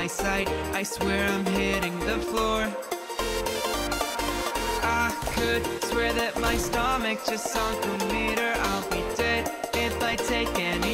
losing my sight. I swear I'm hitting the floor. I could swear that my stomach just sunk a meter. I'll be dead if I take any.